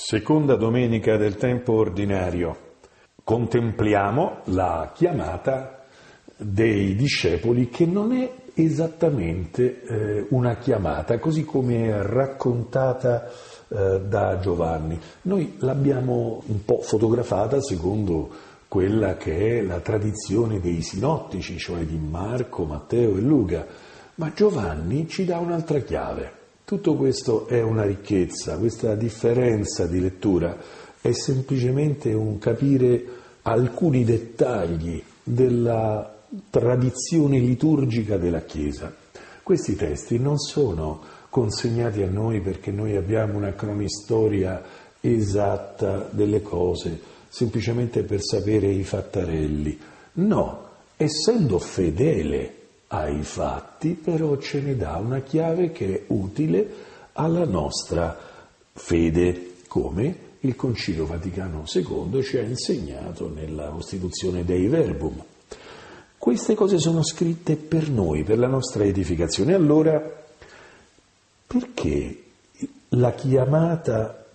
Seconda domenica del tempo ordinario. Contempliamo la chiamata dei discepoli che non è esattamente eh, una chiamata, così come è raccontata eh, da Giovanni. Noi l'abbiamo un po' fotografata secondo quella che è la tradizione dei sinottici, cioè di Marco, Matteo e Luca, ma Giovanni ci dà un'altra chiave. Tutto questo è una ricchezza, questa differenza di lettura è semplicemente un capire alcuni dettagli della tradizione liturgica della Chiesa. Questi testi non sono consegnati a noi perché noi abbiamo una cronistoria esatta delle cose, semplicemente per sapere i fattarelli. No, essendo fedele ai fatti, però ce ne dà una chiave che è utile alla nostra fede, come il Concilio Vaticano II ci ha insegnato nella Costituzione Dei Verbum. Queste cose sono scritte per noi, per la nostra edificazione. Allora, perché la chiamata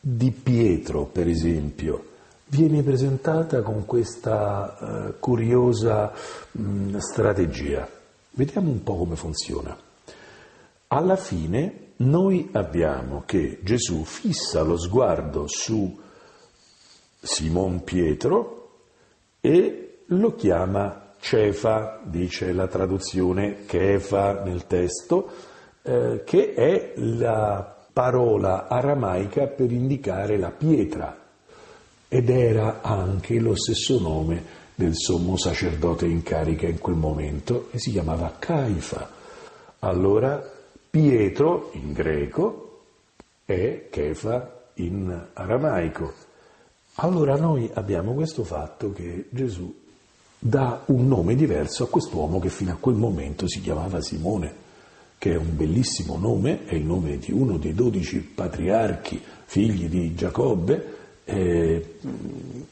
di Pietro, per esempio, viene presentata con questa uh, curiosa mh, strategia? Vediamo un po' come funziona. Alla fine noi abbiamo che Gesù fissa lo sguardo su Simon Pietro e lo chiama Cefa, dice la traduzione Kefa nel testo, eh, che è la parola aramaica per indicare la pietra ed era anche lo stesso nome del sommo sacerdote in carica in quel momento e si chiamava Caifa. Allora Pietro in greco è Kefa in aramaico. Allora noi abbiamo questo fatto che Gesù dà un nome diverso a quest'uomo che fino a quel momento si chiamava Simone, che è un bellissimo nome, è il nome di uno dei dodici patriarchi, figli di Giacobbe, eh,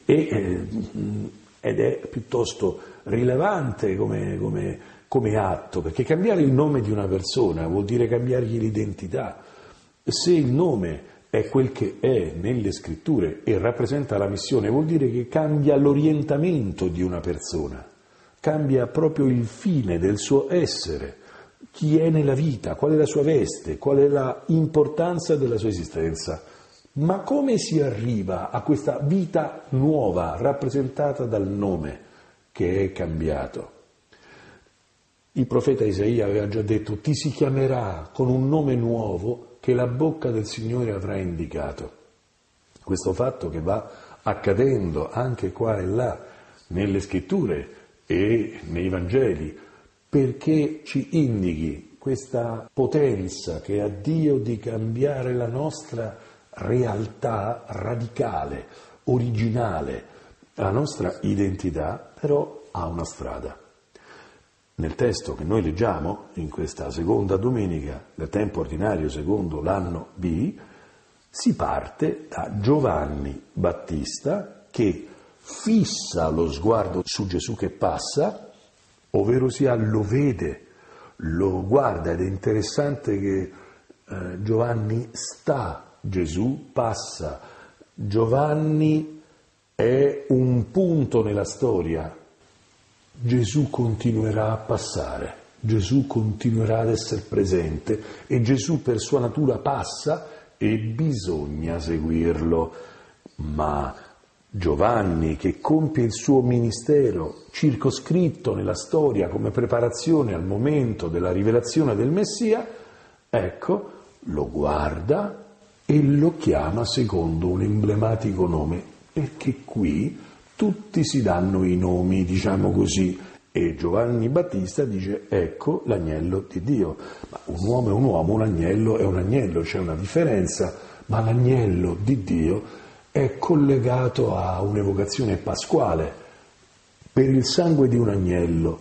e eh, ed è piuttosto rilevante come, come, come atto, perché cambiare il nome di una persona vuol dire cambiargli l'identità. Se il nome è quel che è nelle scritture e rappresenta la missione, vuol dire che cambia l'orientamento di una persona, cambia proprio il fine del suo essere, chi è nella vita, qual è la sua veste, qual è l'importanza della sua esistenza. Ma come si arriva a questa vita nuova rappresentata dal nome che è cambiato? Il profeta Isaia aveva già detto ti si chiamerà con un nome nuovo che la bocca del Signore avrà indicato. Questo fatto che va accadendo anche qua e là nelle scritture e nei Vangeli perché ci indichi questa potenza che ha Dio di cambiare la nostra realtà radicale, originale. La nostra identità però ha una strada. Nel testo che noi leggiamo in questa seconda domenica del tempo ordinario secondo l'anno B, si parte da Giovanni Battista che fissa lo sguardo su Gesù che passa, ovvero sia lo vede, lo guarda ed è interessante che eh, Giovanni sta Gesù passa. Giovanni è un punto nella storia. Gesù continuerà a passare, Gesù continuerà ad essere presente e Gesù per sua natura passa e bisogna seguirlo. Ma Giovanni, che compie il suo ministero circoscritto nella storia come preparazione al momento della rivelazione del Messia, ecco, lo guarda, e lo chiama secondo un emblematico nome, perché qui tutti si danno i nomi, diciamo così, e Giovanni Battista dice ecco l'agnello di Dio. Ma un uomo è un uomo, un agnello è un agnello, c'è una differenza, ma l'agnello di Dio è collegato a un'evocazione pasquale. Per il sangue di un agnello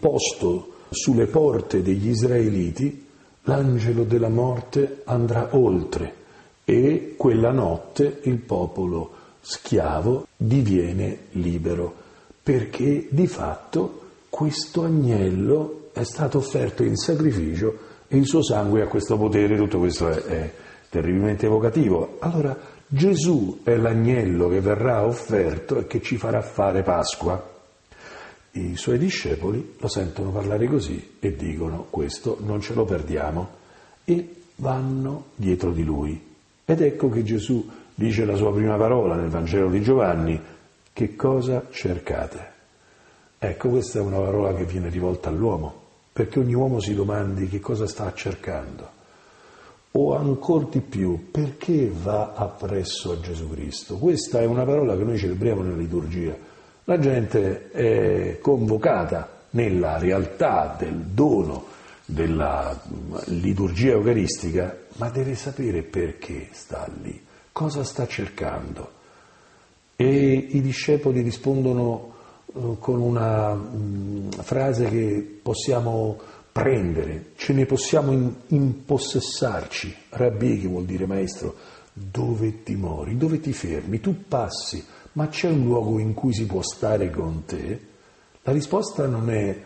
posto sulle porte degli israeliti, l'angelo della morte andrà oltre e quella notte il popolo schiavo diviene libero, perché di fatto questo agnello è stato offerto in sacrificio e il suo sangue ha questo potere, tutto questo è, è terribilmente evocativo. Allora Gesù è l'agnello che verrà offerto e che ci farà fare Pasqua. I suoi discepoli lo sentono parlare così e dicono questo non ce lo perdiamo e vanno dietro di lui. Ed ecco che Gesù dice la sua prima parola nel Vangelo di Giovanni, che cosa cercate? Ecco, questa è una parola che viene rivolta all'uomo, perché ogni uomo si domandi che cosa sta cercando o ancora di più, perché va appresso a Gesù Cristo? Questa è una parola che noi celebriamo nella liturgia. La gente è convocata nella realtà del dono della liturgia eucaristica, ma deve sapere perché sta lì, cosa sta cercando. E i discepoli rispondono eh, con una mh, frase che possiamo prendere, ce ne possiamo impossessarci. Rabbi, che vuol dire maestro, dove ti mori, dove ti fermi, tu passi, ma c'è un luogo in cui si può stare con te? La risposta non è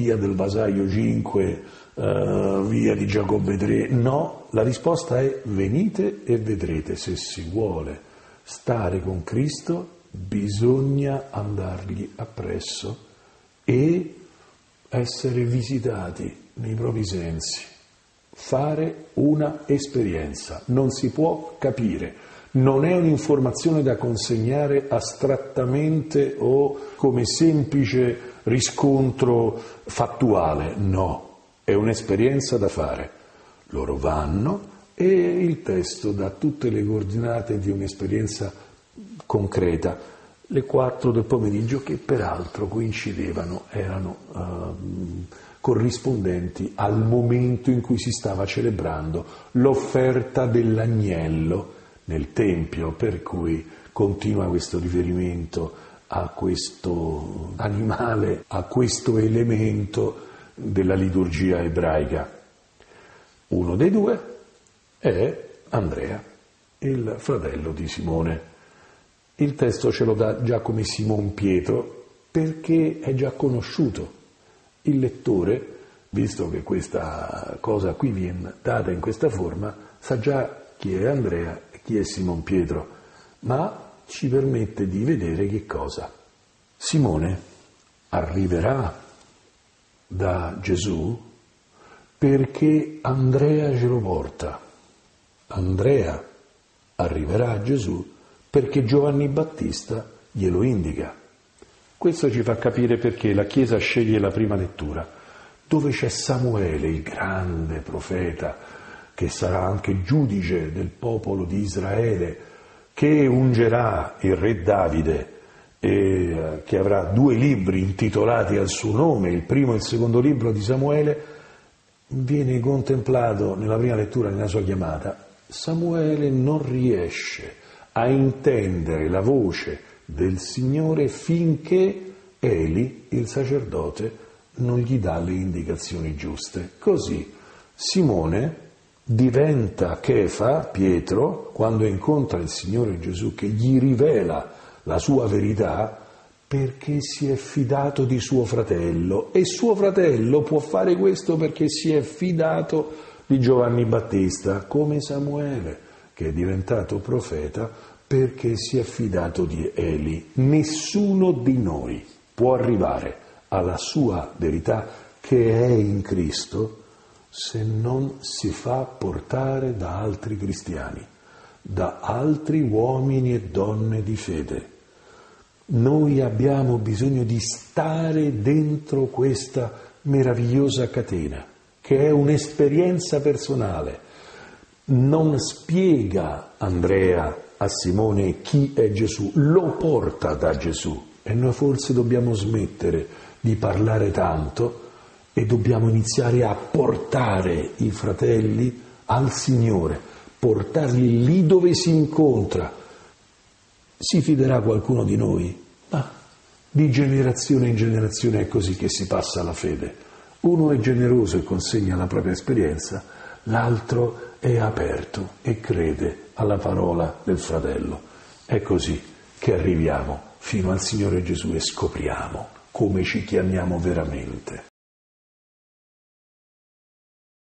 via del Vasaio 5, uh, eh, via di Giacobbe 3, no, la risposta è venite e vedrete, se si vuole stare con Cristo bisogna andargli appresso e essere visitati nei propri sensi, fare una esperienza, non si può capire, non è un'informazione da consegnare astrattamente o come semplice riscontro fattuale, no, è un'esperienza da fare. Loro vanno e il testo dà tutte le coordinate di un'esperienza concreta le 4 del pomeriggio che peraltro coincidevano, erano uh, corrispondenti al momento in cui si stava celebrando l'offerta dell'agnello nel Tempio, per cui continua questo riferimento a questo animale, a questo elemento della liturgia ebraica. Uno dei due è Andrea, il fratello di Simone. Il testo ce lo dà già come Simon Pietro perché è già conosciuto. Il lettore, visto che questa cosa qui viene data in questa forma, sa già chi è Andrea e chi è Simon Pietro, ma ci permette di vedere che cosa. Simone arriverà da Gesù perché Andrea ce lo porta. Andrea arriverà a Gesù perché Giovanni Battista glielo indica. Questo ci fa capire perché la Chiesa sceglie la prima lettura, dove c'è Samuele, il grande profeta, che sarà anche giudice del popolo di Israele, che ungerà il re Davide e eh, che avrà due libri intitolati al suo nome, il primo e il secondo libro di Samuele, viene contemplato nella prima lettura nella sua chiamata. Samuele non riesce a intendere la voce del Signore finché Eli, il sacerdote, non gli dà le indicazioni giuste. Così Simone diventa Chefa, Pietro, quando incontra il Signore Gesù che gli rivela la sua verità perché si è fidato di suo fratello e suo fratello può fare questo perché si è fidato di Giovanni Battista come Samuele che è diventato profeta perché si è fidato di Eli. Nessuno di noi può arrivare alla sua verità che è in Cristo se non si fa portare da altri cristiani, da altri uomini e donne di fede. Noi abbiamo bisogno di stare dentro questa meravigliosa catena, che è un'esperienza personale non spiega Andrea a Simone chi è Gesù, lo porta da Gesù e noi forse dobbiamo smettere di parlare tanto e dobbiamo iniziare a portare i fratelli al Signore, portarli lì dove si incontra. Si fiderà qualcuno di noi? Ma di generazione in generazione è così che si passa la fede. Uno è generoso e consegna la propria esperienza, l'altro è aperto e crede alla parola del fratello. È così che arriviamo fino al Signore Gesù e scopriamo come ci chiamiamo veramente.